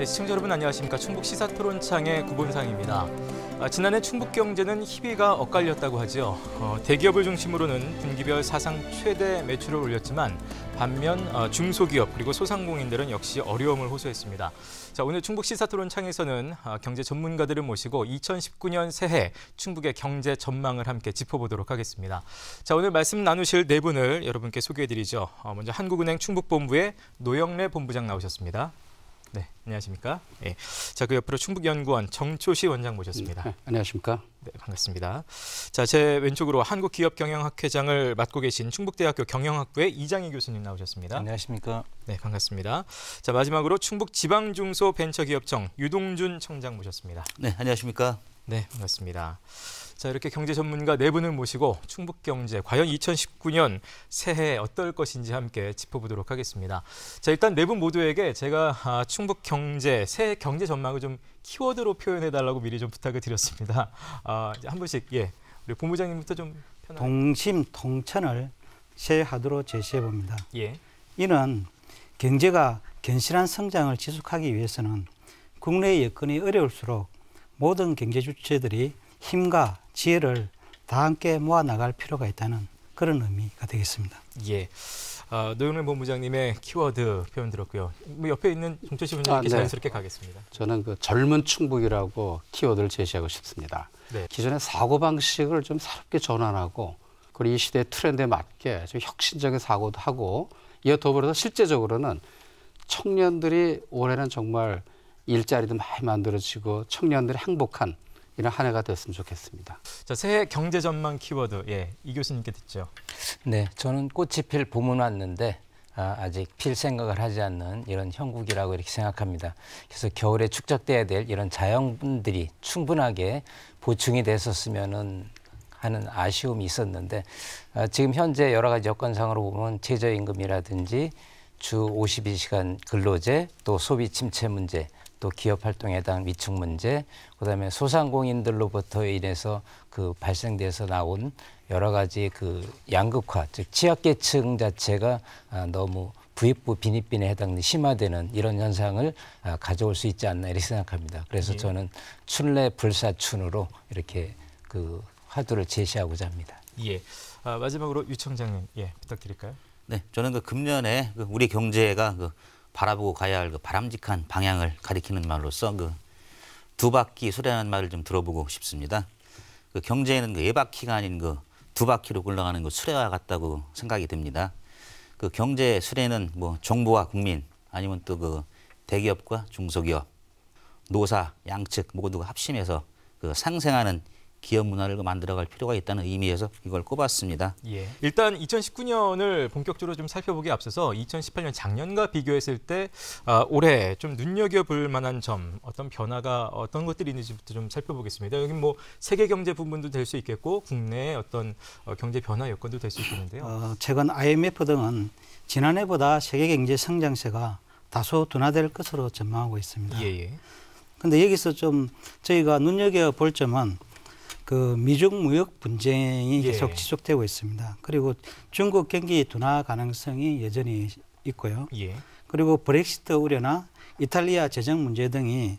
네, 시청자 여러분 안녕하십니까. 충북 시사토론창의 구본상입니다. 아, 지난해 충북 경제는 희비가 엇갈렸다고 하죠. 어, 대기업을 중심으로는 분기별 사상 최대 매출을 올렸지만 반면 어, 중소기업 그리고 소상공인들은 역시 어려움을 호소했습니다. 자, 오늘 충북 시사토론창에서는 어, 경제 전문가들을 모시고 2019년 새해 충북의 경제 전망을 함께 짚어보도록 하겠습니다. 자, 오늘 말씀 나누실 네 분을 여러분께 소개해드리죠. 어, 먼저 한국은행 충북본부의 노영래 본부장 나오셨습니다. 네, 안녕하십니까? 예. 자, 그 옆으로 충북연구원 정초시 원장 모셨습니다. 네, 안녕하십니까? 네, 반갑습니다. 자, 제 왼쪽으로 한국기업경영학회장을 맡고 계신 충북대학교 경영학부의 이장희 교수님 나오셨습니다. 안녕하십니까? 네, 반갑습니다. 자, 마지막으로 충북지방중소벤처기업청 유동준 청장 모셨습니다. 네, 안녕하십니까? 네, 반갑습니다. 자, 이렇게 경제 전문가 네 분을 모시고 충북 경제 과연 2019년 새해 어떨 것인지 함께 짚어보도록 하겠습니다. 자, 일단 네 분 모두에게 제가 아, 충북 경제 새해 경제 전망을 좀 키워드로 표현해 달라고 미리 좀 부탁을 드렸습니다. 아, 한 분씩 예. 우리 본부장님부터 좀 편하게. 동심 통천을 새 하도로 제시해 봅니다. 예. 이는 경제가 견실한 성장을 지속하기 위해서는 국내의 여건이 어려울수록 모든 경제 주체들이 힘과 지혜를 다 함께 모아 나갈 필요가 있다는 그런 의미가 되겠습니다. 예. 아, 노영래 본부장님의 키워드 표현 들었고요. 뭐 옆에 있는 정철시 본부장님께 아, 네. 자연스럽게 가겠습니다. 저는 그 젊은 충북이라고 키워드를 제시하고 싶습니다. 네. 기존의 사고 방식을 좀 새롭게 전환하고 그리고 이 시대 트렌드에 맞게 좀 혁신적인 사고도 하고 이어 더불어서 실제적으로는 청년들이 올해는 정말 일자리도 많이 만들어지고 청년들이 행복한 이런 한 해가 됐으면 좋겠습니다. 자, 새해 경제 전망 키워드 예, 이 교수님께 듣죠. 네, 저는 꽃이 필 봄은 왔는데 아, 아직 필 생각을 하지 않는 이런 형국이라고 이렇게 생각합니다. 그래서 겨울에 축적돼야 될 이런 자연분들이 충분하게 보충이 됐었으면은 하는 아쉬움이 있었는데 아, 지금 현재 여러 가지 여건상으로 보면 최저임금이라든지 주 52시간 근로제, 또 소비 침체 문제, 또 기업 활동에 해당 위축 문제, 그다음에 소상공인들로부터 인해서 그 발생돼서 나온 여러 가지 그 양극화, 즉 취약계층 자체가 아, 너무 부익부 빈익빈에 해당되는 심화되는 이런 현상을 아, 가져올 수 있지 않나 이렇게 생각합니다. 그래서 예. 저는 춘래 불사춘으로 이렇게 그 화두를 제시하고자 합니다. 예. 아, 마지막으로 유 청장님 예, 부탁드릴까요? 네, 저는 그 금년에 그 우리 경제가 그 바라보고 가야 할 그 바람직한 방향을 가리키는 말로서 그 두 바퀴 소리라는 말을 좀 들어보고 싶습니다. 그 경제에는 그 예바퀴가 아닌 그 두 바퀴로 굴러가는 그 수레와 같다고 생각이 됩니다. 그 경제 수레는 뭐 정부와 국민 아니면 또 그 대기업과 중소기업, 노사 양측 모두가 합심해서 그 상생하는 기업 문화를 그 만들어갈 필요가 있다는 의미에서 이걸 꼽았습니다. 예. 일단 2019년을 본격적으로 좀 살펴보기에 앞서서 2018년 작년과 비교했을 때 아, 올해 좀 눈여겨볼 만한 점 어떤 변화가 어떤 것들이 있는지부터 좀 살펴보겠습니다. 여기 뭐 세계 경제 부분도 될 수 있겠고 국내의 어떤 어, 경제 변화 여건도 될 수 있겠는데요. 어, 최근 IMF 등은 지난해보다 세계 경제 성장세가 다소 둔화될 것으로 전망하고 있습니다. 예, 예. 근데 여기서 좀 저희가 눈여겨 볼 점은 그 미중 무역 분쟁이 예. 계속 지속되고 있습니다. 그리고 중국 경기 둔화 가능성이 여전히 있고요. 예. 그리고 브렉시트 우려나 이탈리아 재정 문제 등이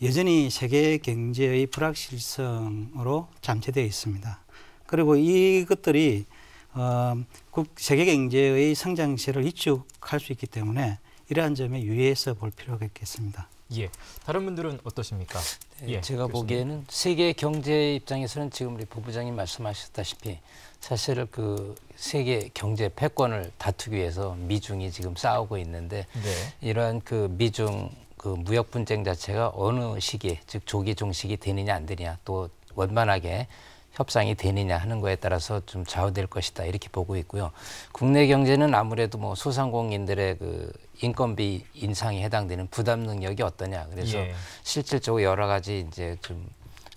여전히 세계 경제의 불확실성으로 잠재되어 있습니다. 그리고 이것들이 어, 국, 세계 경제의 성장세를 위축할 수 있기 때문에 이러한 점에 유의해서 볼 필요가 있겠습니다. 예. 다른 분들은 어떠십니까? 네, 예, 제가 교수님. 보기에는 세계 경제 입장에서는 지금 우리 부부장님 말씀하셨다시피 사실 그 세계 경제 패권을 다투기 위해서 미중이 지금 싸우고 있는데 네. 이러한 그 미중 그 무역 분쟁 자체가 어느 시기에 즉 조기 종식이 되느냐 안 되느냐 또 원만하게 협상이 되느냐 하는 거에 따라서 좀 좌우될 것이다 이렇게 보고 있고요. 국내 경제는 아무래도 뭐 소상공인들의 그 인건비 인상에 해당되는 부담 능력이 어떠냐. 그래서 예. 실질적으로 여러 가지 이제 좀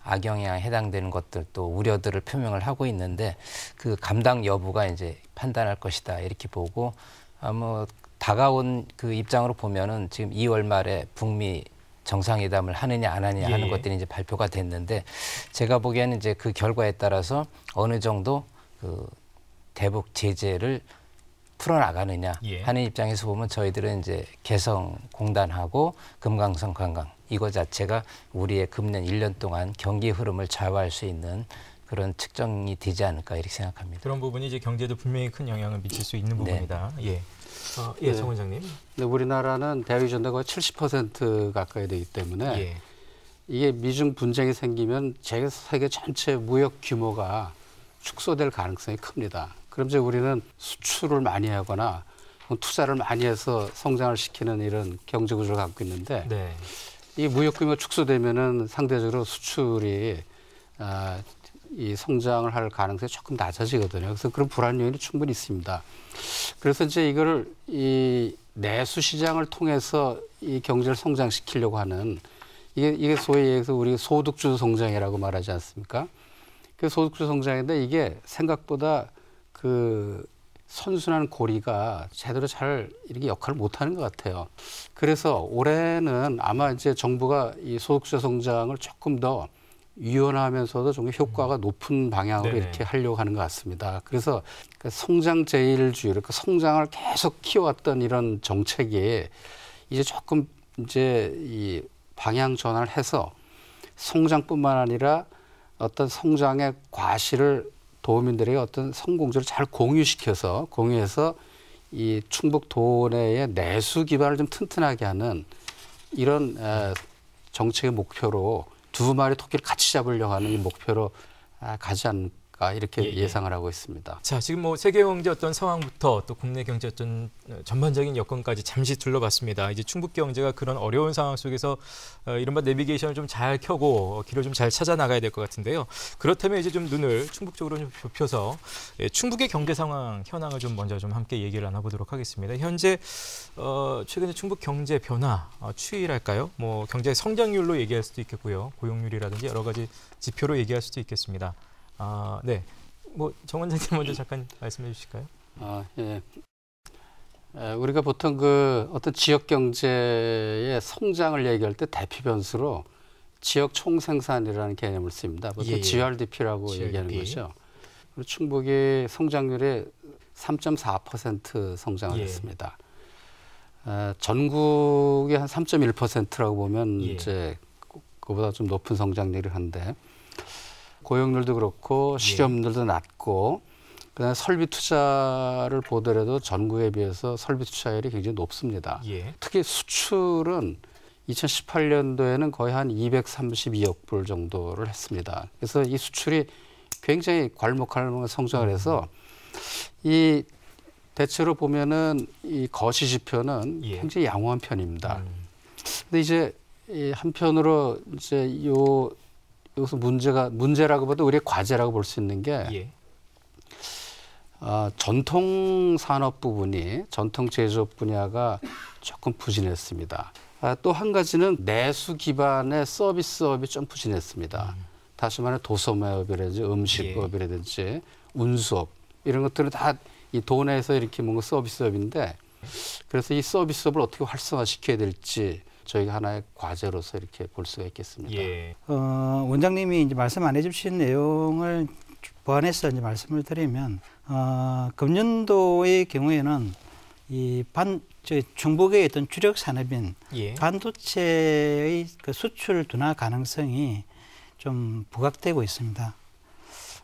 악영향에 해당되는 것들 또 우려들을 표명을 하고 있는데 그 감당 여부가 이제 판단할 것이다 이렇게 보고 아뭐 다가온 그 입장으로 보면은 지금 2월 말에 북미 정상회담을 하느냐 안 하느냐 하는 예. 것들이 이제 발표가 됐는데 제가 보기에는 이제 그 결과에 따라서 어느 정도 그 대북 제재를 풀어나가느냐 예. 하는 입장에서 보면 저희들은 이제 개성공단하고 금강산 관광 이거 자체가 우리의 금년 1년 동안 경기 흐름을 좌우할 수 있는 그런 측정이 되지 않을까 이렇게 생각합니다. 그런 부분이 이제 경제도 분명히 큰 영향을 미칠 수 있는 네. 부분이다. 예. 어, 예, 네. 정 원장님. 근데 우리나라는 대외 거의 70% 가까이 되기 때문에 예. 이게 미중 분쟁이 생기면 제 세계 전체 무역 규모가 축소될 가능성이 큽니다. 그럼 이제 우리는 수출을 많이 하거나 투자를 많이 해서 성장을 시키는 이런 경제 구조를 갖고 있는데 네. 이 무역 규모 축소되면은 상대적으로 수출이 아, 이 성장을 할 가능성이 조금 낮아지거든요. 그래서 그런 불안 요인이 충분히 있습니다. 그래서 이제 이거를 이 내수 시장을 통해서 이 경제를 성장시키려고 하는 이게 이게 소위 얘기해서 우리 소득주 성장이라고 말하지 않습니까? 그 소득주 성장인데 이게 생각보다 그 선순환 고리가 제대로 잘 이렇게 역할을 못 하는 것 같아요. 그래서 올해는 아마 이제 정부가 이 소득주 성장을 조금 더 유연하면서도 좀 효과가 높은 방향으로 네네. 이렇게 하려고 하는 것 같습니다. 그래서 그 성장 제일주의, 그러니까 성장을 계속 키워왔던 이런 정책이 이제 조금 이제 이 방향 전환을 해서 성장뿐만 아니라 어떤 성장의 과실을 도민들에게 어떤 성공적으로 잘 공유시켜서 공유해서 이 충북 도내의 내수 기반을 좀 튼튼하게 하는 이런 에, 정책의 목표로 두 마리 토끼를 같이 잡으려고 하는 이 목표로 아, 가지 않 을까 이렇게 예, 예. 예 상을 하고 있습니다. 자, 지금 뭐 세계 경제 어떤 상황부터 또 국내 경제 어떤 어, 전반적인 여건까지 잠시 둘러봤습니다. 이제 충북 경제가 그런 어려운 상황 속에서 어, 이른바 내비게이션을 좀 잘 켜고 어, 길을 좀 잘 찾아 나가야 될 것 같은데요. 그렇다면 이제 좀 눈을 충북 쪽으로 좀 좁혀서 예, 충북의 경제 상황 현황을 좀 먼저 좀 함께 얘기를 나눠보도록 하겠습니다. 현재 어, 최근에 충북 경제 변화 어, 추이랄까요? 뭐 경제 성장률로 얘기할 수도 있겠고요. 고용률이라든지 여러 가지 지표로 얘기할 수도 있겠습니다. 아, 네. 뭐 정 원장님 먼저 잠깐 말씀해 주실까요? 아, 예. 에, 우리가 보통 그 어떤 지역 경제의 성장을 얘기할 때 대피 변수로 지역 총생산이라는 개념을 씁니다. 보통 예, 예. GRDP라고 GRDP. 얘기하는 거죠. 그리고 충북이 성장률이 3.4% 성장을 예. 했습니다. 에, 전국이 한 3.1%라고 보면 예. 이제 그- 그보다 좀 높은 성장률을 한데 고용률도 그렇고 예. 실업률도 낮고 그다음에 설비 투자를 보더라도 전국에 비해서 설비 투자율이 굉장히 높습니다. 예. 특히 수출은 2018년도에는 거의 한 232억 불 정도를 했습니다. 그래서 이 수출이 굉장히 괄목할목 성장을 해서 이 대체로 보면은 이 거시 지표는 예. 굉장히 양호한 편입니다. 음, 근데 이제 이 한편으로 이제 요 여기서 문제가 문제라고보다 우리의 과제라고 볼 수 있는 게 예. 아, 전통 산업 부분이 전통 제조업 분야가 조금 부진했습니다. 아, 또 한 가지는 내수 기반의 서비스업이 좀 부진했습니다. 다시 말해 도소매업이라든지 음식업이라든지 운수업 이런 것들은 다 이 도내에서 이렇게 뭔가 서비스업인데 그래서 이 서비스업을 어떻게 활성화시켜야 될지 저희가 하나의 과제로서 이렇게 볼 수가 있겠습니다. 예. 어, 원장님이 이제 말씀 안 해주신 내용을 보완해서 이제 말씀을 드리면 어, 금년도의 경우에는 이 반, 저 중국의 어떤 주력 산업인 예. 반도체의 그 수출 둔화 가능성이 좀 부각되고 있습니다.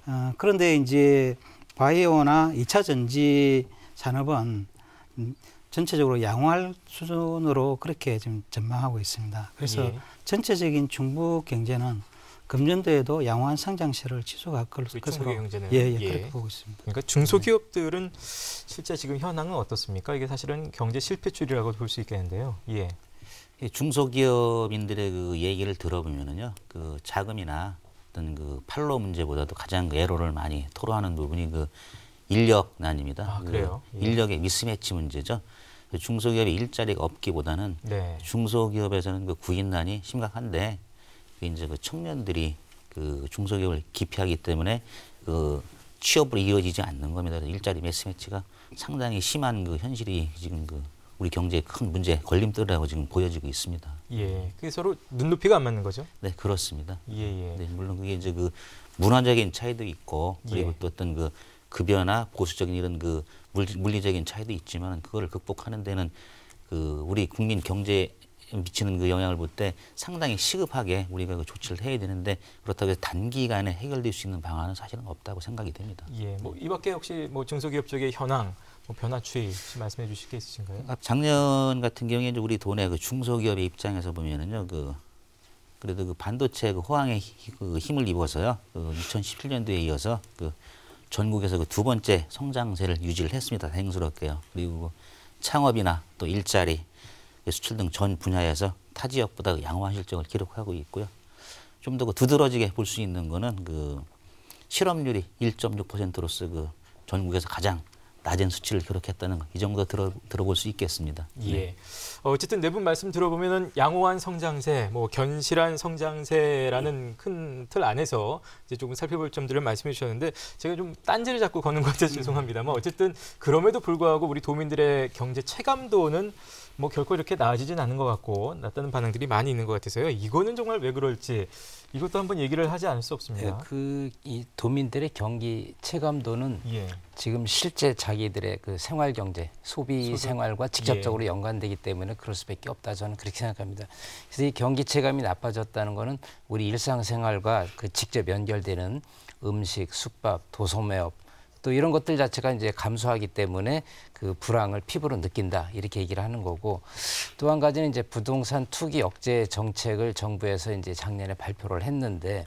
어, 그런데 이제 바이오나 이차 전지 산업은 음, 전체적으로 양호할 수준으로 그렇게 지금 전망하고 있습니다. 그래서 예. 전체적인 중국 경제는 금년도에도 양호한 성장세를 지속할 것으로 충북의 경제는 예, 예, 예. 그렇게 보고 있습니다. 그러니까 중소기업들은 실제 지금 현황은 어떻습니까? 이게 사실은 경제 실패줄이라고 볼 수 있겠는데요. 예. 이 중소기업인들의 그 얘기를 들어보면은요, 그 자금이나 어떤 그 판로 문제보다도 가장 그 애로를 많이 토로하는 부분이 그 인력난입니다. 아, 그 그래요? 예. 인력의 미스매치 문제죠. 그 중소기업의 일자리가 없기보다는 네. 중소기업에서는 그 구인난이 심각한데 그 이제 그 청년들이 그 중소기업을 기피하기 때문에 그 취업으로 이어지지 않는 겁니다. 일자리 미스매치가 상당히 심한 그 현실이 지금 그 우리 경제에 큰 문제 걸림돌이라고 지금 보여지고 있습니다. 예. 그게 서로 눈높이가 안 맞는 거죠? 네 그렇습니다. 예, 예. 네, 물론 그게 이제 그 문화적인 차이도 있고 그리고 예. 또 어떤 그 급여나 보수적인 이런 그 물리, 물리적인 차이도 있지만 그거를 극복하는 데는 그 우리 국민 경제에 미치는 그 영향을 볼 때 상당히 시급하게 우리가 그 조치를 해야 되는데 그렇다고 해서 단기간에 해결될 수 있는 방안은 사실은 없다고 생각이 됩니다. 예, 뭐 이밖에 혹시 뭐 중소기업 쪽의 현황, 뭐 변화 추이 말씀해 주실 게 있으신가요? 아, 작년 같은 경우에 이제 우리 돈의 그 중소기업의 입장에서 보면은요, 그 그래도 그 반도체 그 호황에 히- 그 힘을 입어서요, 그 2017년도에 이어서 그 전국에서 그 두 번째 성장세를 유지를 했습니다. 다행스럽게요. 그리고 그 창업이나 또 일자리, 수출 등 전 분야에서 타 지역보다 그 양호한 실적을 기록하고 있고요. 좀 더 그 두드러지게 볼 수 있는 거는 그 실업률이 1.6%로서 그 전국에서 가장 낮은 수치를 기록했다는 거, 이 정도 들어 들어볼 수 있겠습니다. 예. 어, 어쨌든 네 분 말씀 들어보면은 양호한 성장세, 뭐 견실한 성장세라는 큰틀 안에서 이제 조금 살펴볼 점들을 말씀해 주셨는데 제가 좀 딴지를 자꾸 거는 것 같아서 죄송합니다만 어쨌든 그럼에도 불구하고 우리 도민들의 경제 체감도는 뭐 결코 이렇게 나아지진 않은 것 같고 낮다는 반응들이 많이 있는 것 같아서요. 이거는 정말 왜 그럴지 이것도 한번 얘기를 하지 않을 수 예, 없습니다. 그이 도민들의 경기 체감도는 예. 지금 실제 자기들의 그 생활 경제, 소비 소득? 생활과 직접적으로 연관되기 때문에 그럴 수밖에 없다 저는 그렇게 생각합니다. 그래서 이 경기 체감이 나빠졌다는 거는 우리 일상생활과 그 직접 연결되는 음식, 숙박, 도소매업 또 이런 것들 자체가 이제 감소하기 때문에 그 불황을 피부로 느낀다 이렇게 얘기를 하는 거고 또 한 가지는 이제 부동산 투기 억제 정책을 정부에서 이제 작년에 발표를 했는데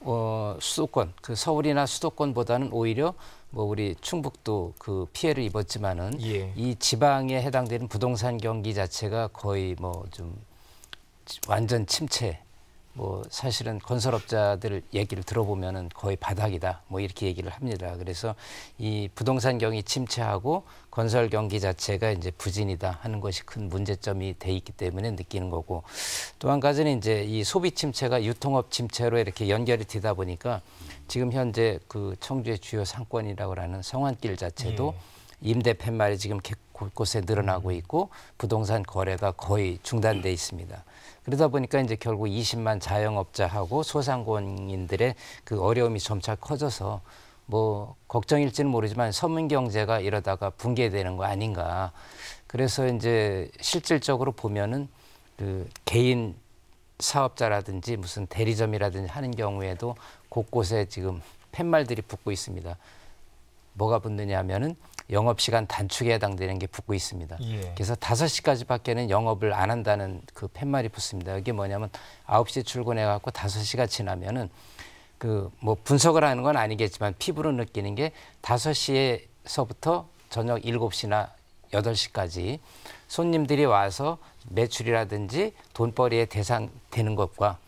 어, 수도권, 그 서울이나 수도권보다는 오히려 뭐 우리 충북도 그 피해를 입었지만은 예. 이 지방에 해당되는 부동산 경기 자체가 거의 뭐 좀 완전 침체. 뭐 사실은 건설업자들 얘기를 들어보면은 거의 바닥이다. 뭐 이렇게 얘기를 합니다. 그래서 이 부동산 경기 침체하고 건설 경기 자체가 이제 부진이다 하는 것이 큰 문제점이 돼 있기 때문에 느끼는 거고 또 한 가지는 이제 이 소비 침체가 유통업 침체로 이렇게 연결이 되다 보니까 지금 현재 그 청주의 주요 상권이라고 하는 성안길 자체도 임대 팻말이 지금 개- 곳곳에 늘어나고 있고 부동산 거래가 거의 중단돼 있습니다. 그러다 보니까 이제 결국 20만 자영업자하고 소상공인들의 그 어려움이 점차 커져서 뭐 걱정일지는 모르지만 서민 경제가 이러다가 붕괴되는 거 아닌가. 그래서 이제 실질적으로 보면은 그 개인 사업자라든지 무슨 대리점이라든지 하는 경우에도 곳곳에 지금 팻말들이 붙고 있습니다. 뭐가 붙느냐 하면은 영업시간 단축에 해당되는 게 붙고 있습니다. 예. 그래서 다섯 시까지 밖에는 영업을 안 한다는 그 팻말이 붙습니다. 이게 뭐냐면 아홉 시에 출근해 갖고 다섯 시가 지나면은 그 뭐 분석을 하는 건 아니겠지만 피부로 느끼는 게 다섯 시에서부터 저녁 일곱 시나 여덟 시까지 손님들이 와서 매출이라든지 돈벌이의 대상 되는 것과 그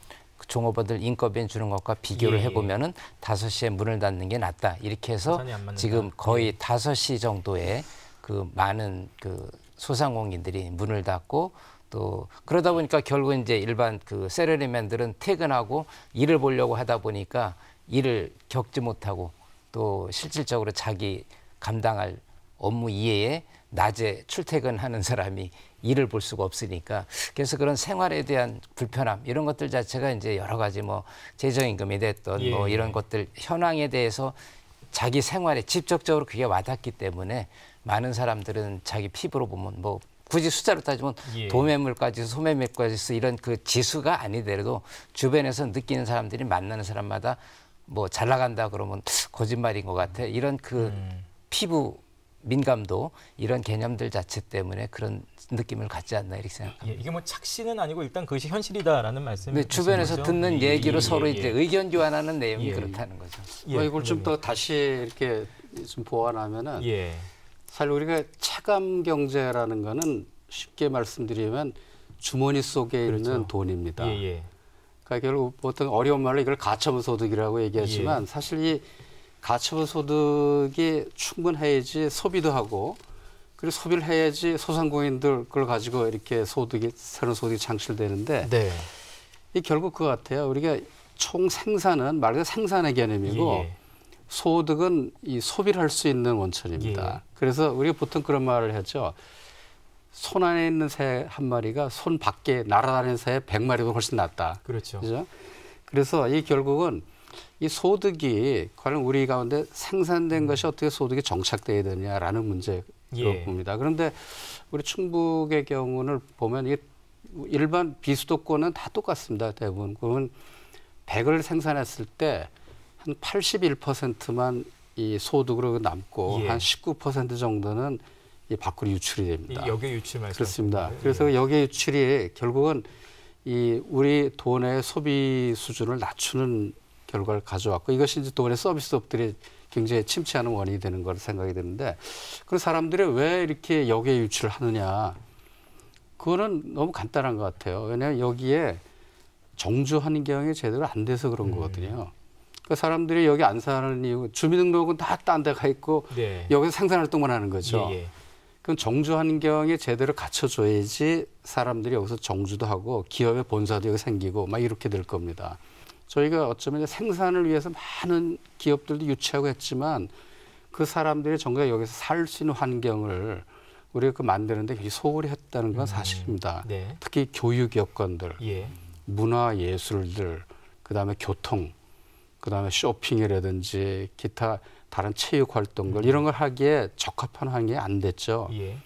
종업원들 인건비 주는 것과 비교를 예, 예. 해보면은 다섯 시에 문을 닫는 게 낫다. 이렇게 해서. 지금 거의 다섯 시 정도에 그 많은 그 소상공인들이 문을 닫고 또 그러다 보니까 결국 이제 일반 그 세러리맨들은 퇴근하고 일을 보려고 하다 보니까 일을 겪지 못하고 또 실질적으로 자기 감당할 업무 이외에 낮에 출퇴근하는 사람이 일을 볼 수가 없으니까 그래서 그런 생활에 대한 불편함 이런 것들 자체가 이제 여러 가지 뭐 재정임금이 됐던 예, 뭐 예. 이런 것들 현황에 대해서 자기 생활에 직접적으로 그게 와닿기 때문에 많은 사람들은 자기 피부로 보면 뭐 굳이 숫자로 따지면 예. 도매물까지 소매물까지 이런 그 지수가 아니더라도 주변에서 느끼는 사람들이 만나는 사람마다 뭐 잘 나간다 그러면 거짓말인 것 같아 이런 그 음. 피부 민감도 이런 개념들 자체 때문에 그런 느낌을 갖지 않나 이렇게 생각합니다. 예, 이게 뭐 착시는 아니고 일단 그것이 현실이다라는 말씀이 근데 주변에서 듣는 얘기로 서로 이제 의견 교환하는 내용이 예. 그렇다는 거죠. 예, 뭐 이걸 좀 더 다시 이렇게 좀 보완하면 예. 사실 우리가 체감 경제라는 거는 쉽게 말씀드리면 주머니 속에 있는 그렇죠. 돈입니다. 예, 예. 그러니까 결국 보통 어려운 말로 이걸 가처분 소득이라고 얘기하지만 예. 사실 이 가처분 소득이 충분해야지 소비도 하고 그리고 소비를 해야지 소상공인들 그걸 가지고 이렇게 소득이 새로운 소득이 창출되는데 네. 이 결국 그거 같아요. 우리가 총 생산은 말 그대로 생산의 개념이고 예, 예. 소득은 이 소비를 할 수 있는 원천입니다. 예. 그래서 우리가 보통 그런 말을 하죠. 손 안에 있는 새 한 마리가 손 밖에 날아다니는 새 100마리보다 훨씬 낫다. 그렇죠. 그죠? 그래서 이 결국은 이 소득이 과연 우리 가운데 생산된 것이 어떻게 소득이 정착돼야 되냐라는 문제로 예. 봅니다. 그런데 우리 충북의 경우는 보면 이게 일반 비수도권은 다 똑같습니다. 대부분 그러면 100을 생산했을 때 한 81%만 이 소득으로 남고 예. 한19% 정도는 이 밖으로 유출이 이 됩니다. 역의 유출 말씀 그렇습니다. 그래서 여기에 유출이 결국은 이 우리 돈의 소비 수준을 낮추는 결과를 가져왔고 이것이 이제 돈의 서비스업들이 굉장히 침체하는 원인이 되는 걸 생각이 드는데 그 사람들이 왜 이렇게 여기에 유출을 하느냐 그거는 너무 간단한 것 같아요. 왜냐하면 여기에 정주 환경이 제대로 안 돼서 그런 거거든요. 그 사람들이 여기 안 사는 이유 주민등록은 다 딴 데 가 있고 네. 여기서 생산 활동만 하는 거죠. 예, 예. 그럼 정주 환경에 제대로 갖춰줘야지 사람들이 여기서 정주도 하고 기업의 본사도 여기 생기고 막 이렇게 될 겁니다. 저희가 어쩌면 생산을 위해서 많은 기업들도 유치하고 했지만 그 사람들이 정말 여기서 살 수 있는 환경을 우리가 그 만드는데 굉장히 소홀히 했다는 건 사실입니다. 네. 특히 교육 여건들, 예. 문화 예술들, 그 다음에 교통, 그 다음에 쇼핑이라든지 기타 다른 체육 활동들 이런 걸 하기에 적합한 환경이 안 됐죠. 예.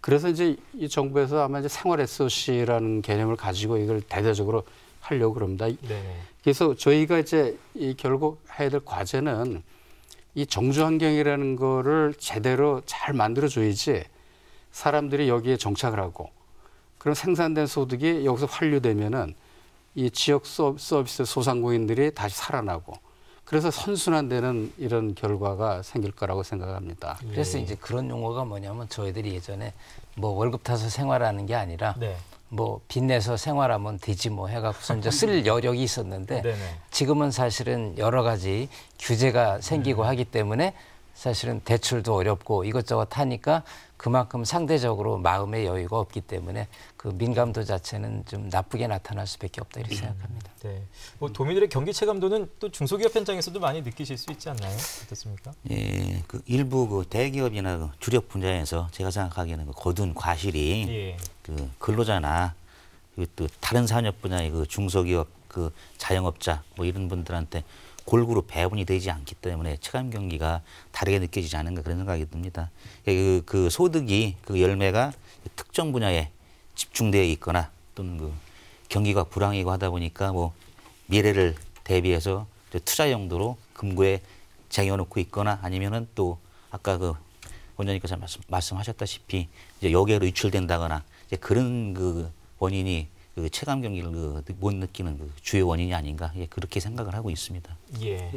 그래서 이제 이 정부에서 아마 이제 생활 SOC라는 개념을 가지고 이걸 대대적으로 하려고 그럽니다. 네. 그래서 저희가 이제 이 결국 해야 될 과제는 이 정주 환경이라는 거를 제대로 잘 만들어 줘야지 사람들이 여기에 정착을 하고 그럼 생산된 소득이 여기서 환류되면은 이 지역 서- 서비스 소상공인들이 다시 살아나고 그래서 선순환되는 이런 결과가 생길 거라고 생각합니다. 그래서 예. 이제 그런 용어가 뭐냐면 저희들이 예전에 뭐 월급 타서 생활하는 게 아니라 네. 뭐 빚내서 생활하면 되지 뭐 해갖고서 이제 쓸 여력이 있었는데 네네. 지금은 사실은 여러 가지 규제가 생기고 하기 때문에 사실은 대출도 어렵고 이것저것 하니까 그만큼 상대적으로 마음의 여유가 없기 때문에 그 민감도 자체는 좀 나쁘게 나타날 수밖에 없다 이렇게 생각합니다. 네. 뭐 도민들의 경기 체감도는 또 중소기업 현장에서도 많이 느끼실 수 있지 않나요? 어떻습니까? 예, 그 일부 그 대기업이나 그 주력 분야에서 제가 생각하기에는 그 거둔 과실이 예. 그 근로자나 그리고 또 다른 산업 분야의 그 중소기업 그 자영업자 뭐 이런 분들한테 골고루 배분이 되지 않기 때문에 체감 경기가 다르게 느껴지지 않은가 그런 생각이 듭니다. 그, 그 소득이 그 열매가 특정 분야에 집중되어 있거나 또는 그 경기가 불황이고 하다 보니까 뭐 미래를 대비해서 투자 용도로 금고에 쟁여놓고 있거나 아니면은 또 아까 그 원장님께서 말씀, 말씀하셨다시피 이제 여기로 유출된다거나 이제 그런 그 원인이 그 체감 경기를 그 못 느끼는 그 주요 원인이 아닌가 예, 그렇게 생각을 하고 있습니다. 예.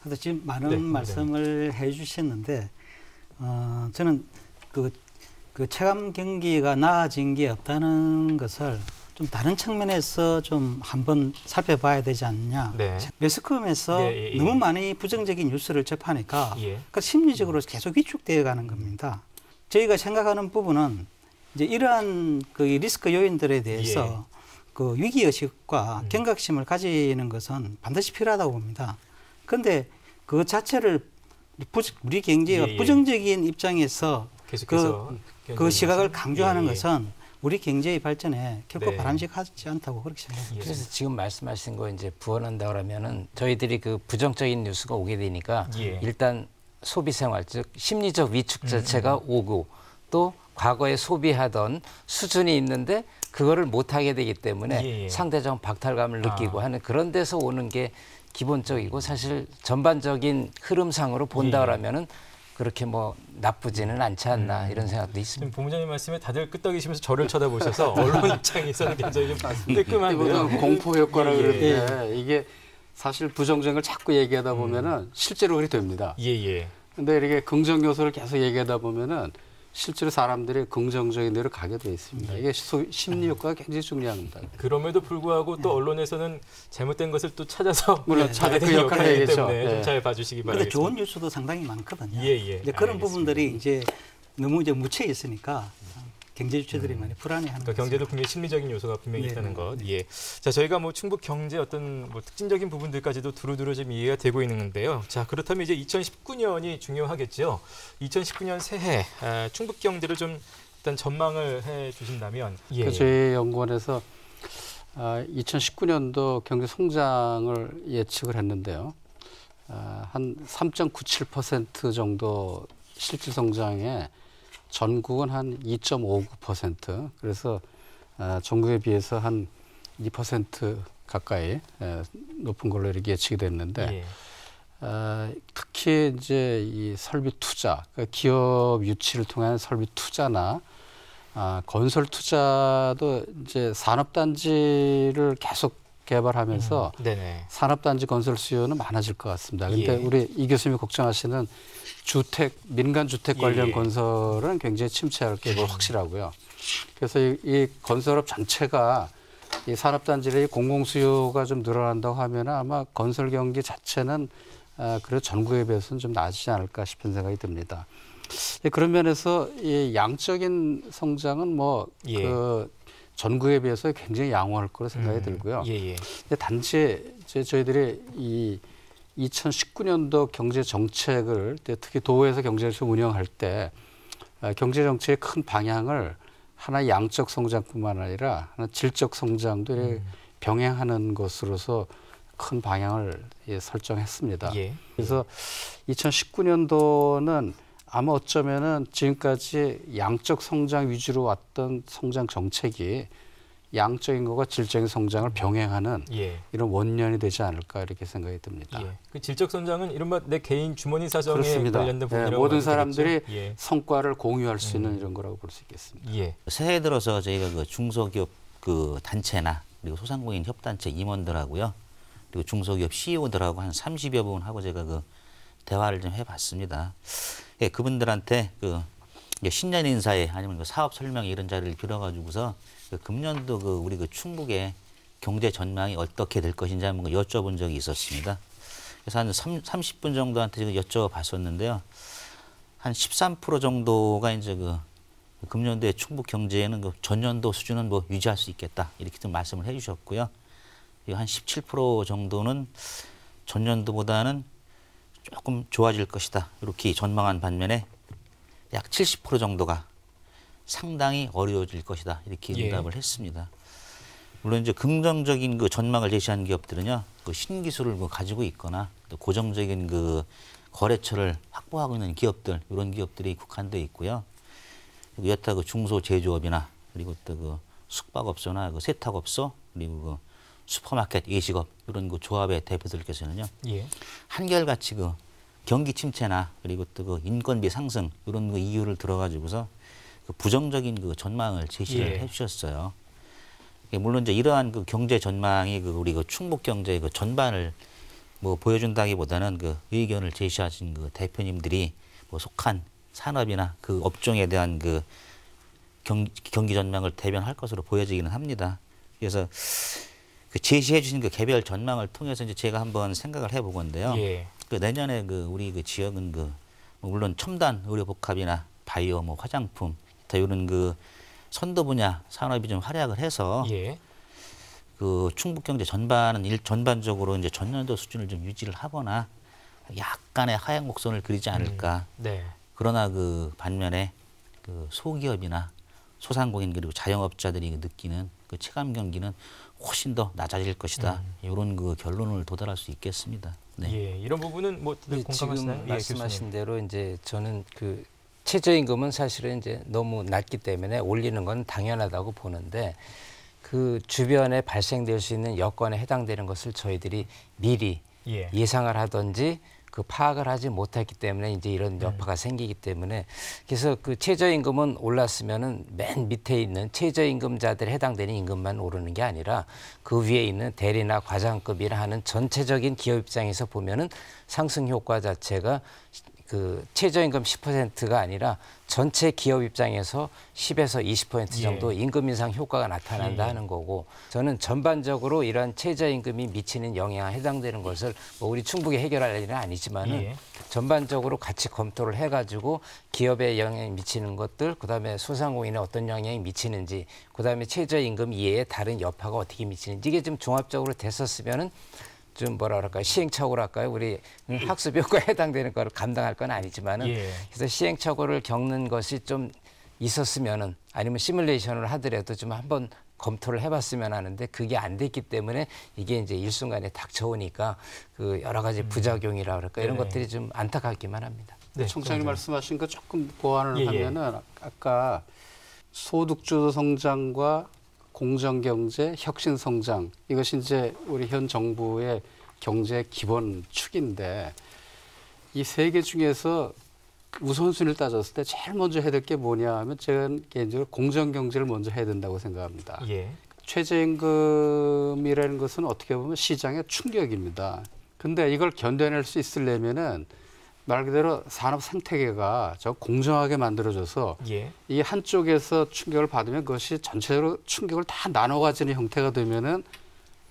그래서 지금 많은 네, 말씀을 해주셨는데 어, 저는 그, 그 체감 경기가 나아진 게 없다는 것을 좀 다른 측면에서 좀 한번 살펴봐야 되지 않느냐. 네. 매스컴에서 네, 예, 예. 너무 많이 부정적인 뉴스를 접하니까 예. 그 심리적으로 계속 위축되어 가는 겁니다. 저희가 생각하는 부분은 이제 이러한 그 리스크 요인들에 대해서 예. 그 위기 의식과 음. 경각심을 가지는 것은 반드시 필요하다고 봅니다. 그런데 그 자체를 부, 우리 경제가 예, 예. 부정적인 입장에서 그, 그 시각을 강조하는 예, 예. 것은 우리 경제의 발전에 결코 네. 바람직하지 않다고 그렇게 생각합니다. 예. 그래서 지금 말씀하신 거 이제 부언한다 그러면은 저희들이 그 부정적인 뉴스가 오게 되니까 예. 일단 소비 생활 즉 심리적 위축 음, 자체가 오고 또 과거에 소비하던 수준이 있는데 그거를 못 하게 되기 때문에 예, 예. 상대적 박탈감을 느끼고 아. 하는 그런 데서 오는 게 기본적이고 사실 전반적인 흐름상으로 본다 예. 그렇게 뭐 나쁘지는 않지 않나 음. 이런 생각도 있습니다. 본부장님 말씀에 다들 끄떡이시면서 저를 쳐다보셔서 언론 입장에서는 굉장히 좀 뜨끔한데요. 공포 효과라 예, 예. 그러는데 이게 사실 부정적인 걸 자꾸 얘기하다 보면은 실제로 그렇게 됩니다. 예, 예. 근데 이렇게 긍정 요소를 계속 얘기하다 보면은 실제로 사람들이 긍정적인 데로 가게 돼 있습니다. 이게 소- 심리 효과가 굉장히 중요합니다. 그럼에도 불구하고 또 언론에서는 잘못된 것을 또 찾아서 물론 네, 찾아 그 역할을 해야겠죠. 때문에 예. 좀잘 봐주시기 바라겠습니다. 좋은 뉴스도 상당히 많거든요. 예, 예. 이제 그런 알겠습니다. 부분들이 이제 너무 이제 묻혀 있으니까 경제 주체들이 많이 불안해하는 그러니까. 경제도 분명히 심리적인 요소가 분명히 네, 있다는 네, 것. 예. 자, 저희가 뭐 충북 경제 어떤 뭐 특징적인 부분들까지도 두루두루 좀 이해가 되고 있는데요. 자, 그렇다면 이제 2019년이 중요하겠죠. 2019년 새해 아, 충북 경제를 좀 일단 전망을 해 주신다면 예. 그 저희 연구원에서 아, 2019년도 경제 성장을 예측을 했는데요. 아, 한 3.97% 정도 실질 성장에 전국은 한 2.59% 그래서 아, 전국에 비해서 한 2% 가까이 에, 높은 걸로 이렇게 예측이 됐는데 예. 아, 특히 이제 이 설비 투자, 그러니까 기업 유치를 통한 설비 투자나 아, 건설 투자도 이제 산업단지를 계속 개발하면서 네네. 산업단지 건설 수요는 많아질 것 같습니다. 근데 예. 우리 이 교수님이 걱정하시는 주택, 민간 주택 관련 예, 예. 건설은 굉장히 침체할 게 확실하고요. 그래서 이, 이 건설업 전체가 이 산업단지의 공공 수요가 좀 늘어난다고 하면 아마 건설 경기 자체는 아, 그래도 전국에 비해서는 좀 나아지지 않을까 싶은 생각이 듭니다. 예, 그런 면에서 이 양적인 성장은 뭐 예. 그 전국에 비해서 굉장히 양호할 거로 생각이 들고요. 예, 예. 근데 단지 이제 저희들이 이 2019년도 경제 정책을 특히 도에서 경제를 좀 운영할 때 아, 경제 정책의 큰 방향을 하나 양적 성장뿐만 아니라 하나 질적 성장도 음. 병행하는 것으로서 큰 방향을 예, 설정했습니다. 예. 그래서 2019년도는 아마 어쩌면은 지금까지 양적 성장 위주로 왔던 성장 정책이 양적인 것과 질적인 성장을 병행하는 예. 이런 원년이 되지 않을까 이렇게 생각이 듭니다. 예. 그 질적 선장은 이른바 내 개인 주머니 사정에 그렇습니다. 관련된 예, 부분이라고 모든 봐도 사람들이? 예. 성과를 공유할 수 있는 이런 거라고 볼 수 있겠습니다. 예. 새해 들어서 저희가 그 중소기업 그 단체나 그리고 소상공인 협단체 임원들하고요. 그리고 중소기업 CEO들하고 한 30여 분 하고 제가 그 대화를 좀 해봤습니다. 예, 그분들한테 그 신년 인사에 아니면 그 사업 설명 이런 자리를 빌어가지고서 그 금년도 그 우리 그 충북의 경제 전망이 어떻게 될 것인지 한번 그 여쭤본 적이 있었습니다. 그래서 한 3, 30분 정도한테 지금 여쭤봤었는데요. 한 13% 정도가 이제 그 금년도에 충북 경제에는 그 전년도 수준은 뭐 유지할 수 있겠다 이렇게 좀 말씀을 해주셨고요. 한 17% 정도는 전년도보다는 조금 좋아질 것이다 이렇게 전망한 반면에 약 70% 정도가 상당히 어려워질 것이다 이렇게 예. 응답을 했습니다. 물론 이제 긍정적인 그 전망을 제시한 기업들은요, 그 신기술을 뭐 가지고 있거나 또 고정적인 그 거래처를 확보하고 있는 기업들 이런 기업들이 국한돼 있고요. 여타 그 중소 제조업이나 그리고 또 그 숙박업소나 그 세탁업소 그리고 그 슈퍼마켓 예식업 이런 그 조합의 대표들께서는요 예. 한결같이 그 경기 침체나 그리고 또 그 인건비 상승 이런 그 이유를 들어가지고서 그 부정적인 그 전망을 제시를 예. 해주셨어요. 예, 물론 이제 이러한 그 경제 전망이 그 우리 그 충북 경제의 그 전반을 뭐 보여준다기보다는 그 의견을 제시하신 그 대표님들이 뭐 속한 산업이나 그 업종에 대한 그 경, 경기 전망을 대변할 것으로 보여지기는 합니다. 그래서 그 제시해 주신 그 개별 전망을 통해서 이제 제가 한번 생각을 해보건데요. 예. 그 내년에 그 우리 그 지역은 그 물론 첨단 의료 복합이나 바이오 뭐 화장품 다 이런 그 선도 분야 산업이 좀 활약을 해서 예. 그 충북 경제 전반은 일 전반적으로 이제 전년도 수준을 좀 유지를 하거나 약간의 하향 곡선을 그리지 않을까. 네. 그러나 그 반면에 그 소기업이나 소상공인 그리고 자영업자들이 느끼는 그 체감 경기는 훨씬 더 낮아질 것이다. 이런 그 결론을 도달할 수 있겠습니다. 네. 예. 이런 부분은 뭐 네, 공감하시나요? 지금 예, 말씀하신 교수님. 대로 이제 저는 그 최저임금은 사실은 이제 너무 낮기 때문에 올리는 건 당연하다고 보는데 그 주변에 발생될 수 있는 여건에 해당되는 것을 저희들이 미리 예. 예상을 하든지 그 파악을 하지 못했기 때문에 이제 음. 이런 여파가 생기기 때문에 그래서 그 최저임금은 올랐으면은 맨 밑에 있는 최저임금자들에 해당되는 임금만 오르는 게 아니라 그 위에 있는 대리나 과장급이나 하는 전체적인 기업 입장에서 보면은 상승 효과 자체가 그 최저임금 10%가 아니라 전체 기업 입장에서 10에서 20% 정도 임금 인상 효과가 나타난다 예. 하는 거고 저는 전반적으로 이러한 최저임금이 미치는 영향에 해당되는 것을 뭐 우리 충분히 해결할 일은 아니지만은 예. 전반적으로 같이 검토를 해가지고 기업에 영향이 미치는 것들 그다음에 소상공인에 어떤 영향이 미치는지 그다음에 최저임금 이외에 다른 여파가 어떻게 미치는지 이게 좀 종합적으로 됐었으면은 좀 뭐라 그럴까요 시행착오를 할까요 우리 학습 효과에 해당되는 거를 감당할 건 아니지만은 예. 그래서 시행착오를 겪는 것이 좀 있었으면은 아니면 시뮬레이션을 하더라도 좀 한번 검토를 해봤으면 하는데 그게 안 됐기 때문에 이게 이제 일순간에 닥쳐오니까 그 여러 가지 부작용이라 그럴까 이런 네. 것들이 좀 안타깝기만 합니다. 네, 총장님. 말씀하신 거 조금 보완을 예, 예. 하면은 아까 소득주도 성장과 공정경제, 혁신성장 이것이 이제 우리 현 정부의 경제 기본 축인데 이 세 개 중에서 우선순위를 따졌을 때 제일 먼저 해야 될 게 뭐냐 하면 제가 개인적으로 공정경제를 먼저 해야 된다고 생각합니다. 예. 최저임금이라는 것은 어떻게 보면 시장의 충격입니다. 근데 이걸 견뎌낼 수 있으려면은 말 그대로 산업 생태계가 저 공정하게 만들어져서 예. 이 한쪽에서 충격을 받으면 그것이 전체적으로 충격을 다 나눠 가지는 형태가 되면은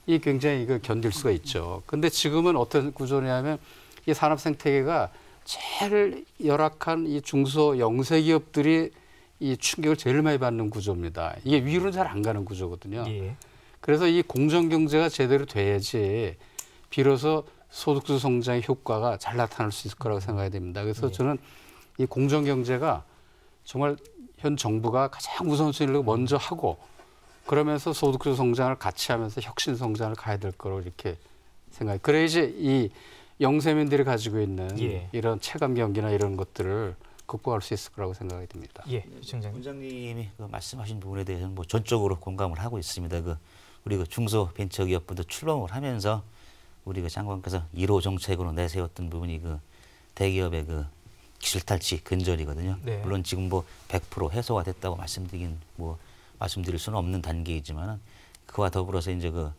이 굉장히 이걸 견딜 수가 있죠. 근데 지금은 어떤 구조냐면 이 산업 생태계가 제일 열악한 이 중소 영세 기업들이 이 충격을 제일 많이 받는 구조입니다. 이게 위로는 잘 안 가는 구조거든요. 예. 그래서 이 공정 경제가 제대로 돼야지 비로소 소득주 성장의 효과가 잘 나타날 수 있을 거라고 생각이 됩니다. 그래서 예. 저는 이 공정 경제가 정말 현 정부가 가장 우선순위를 먼저 하고 그러면서 소득주 성장을 같이 하면서 혁신 성장을 가야 될 거로 이렇게 생각해. 그래야지 이 영세민들이 가지고 있는 예. 이런 체감 경기나 이런 것들을 극복할 수 있을 거라고 생각이 듭니다. 예. 총장님. 원장님이 그 말씀하신 부분에 대해서는 뭐 전적으로 공감을 하고 있습니다. 그 우리 그 중소 벤처기업부터 출범을 하면서 우리 그 장관께서 1호 정책으로 내세웠던 부분이 그 대기업의 그 기술 탈취 근절이거든요. 네. 물론 지금 뭐 100% 해소가 됐다고 말씀드리긴 뭐 말씀드릴 수는 없는 단계이지만은 그와 더불어서 이제 그,